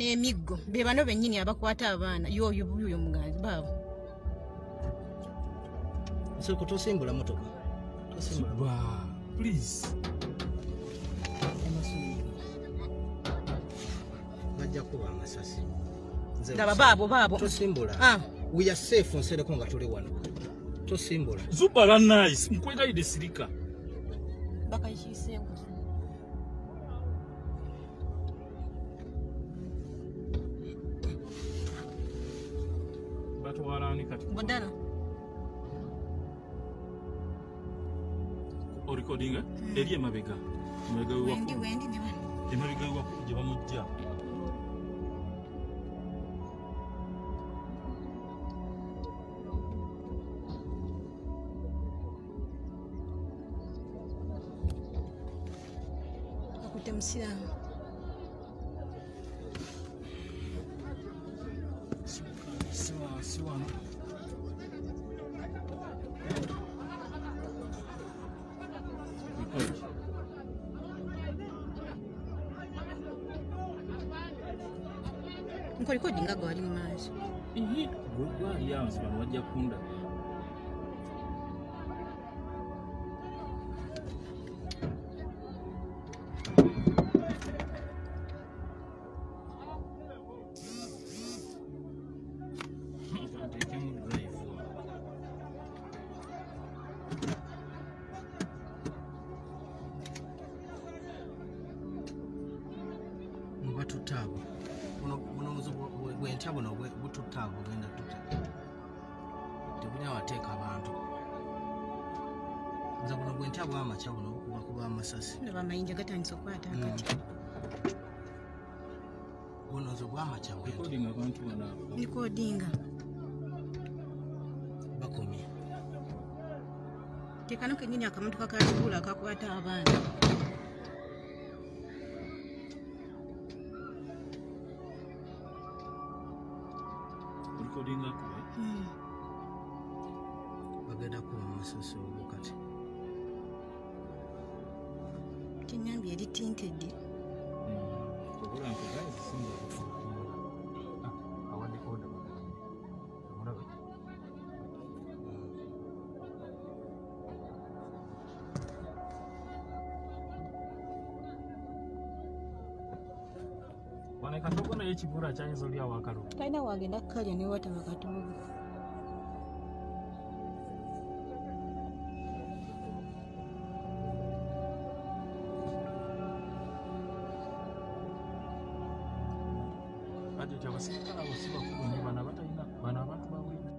n'emiggo. Be bano bennyini abakwata abaana. Yoyo buyoyo muganzi baabo. Nsoko tosimbula motoka tosimbula. Ba, please. bajja kuba amasasi. Ndaba baabo baabo. tosimbula. Ah, we are safe nsereko nga tuli wano. Tosimbula. Zubala nice. Nkwegayide sirika. bakakiiseewo Batwala ani kati? buddala Orikodinga? Eri emabega. Emabega wewakulu gye bamujja. akutte musiraamu vacilando. Depois. nkoliko linga gwali mu maaso gwali awo zibali wajja kundaba Ateekemu drive. batutte abo buno bwe- bwentya buno bwe- bututte abo genda tutta tebuli awateeka abantu nze buno bwentya bwamakya buno bukubakuba amasasi ndaba amayinja gatandise okukwata akati buno nze bwamakya bwentya likodinga bakomye tekano kenyini akamotoka kakigula akakwata abaana. Ako eh? Mm. bagenda kuba amasasi obwo kati. Kinyambye eritintedde Kubula nti guys oneka tokono yekibula kyayinza oli awakalo talina wagenda kukalya newataba katongo kati kyabasikala bosibakugunyi bana batalina bana bato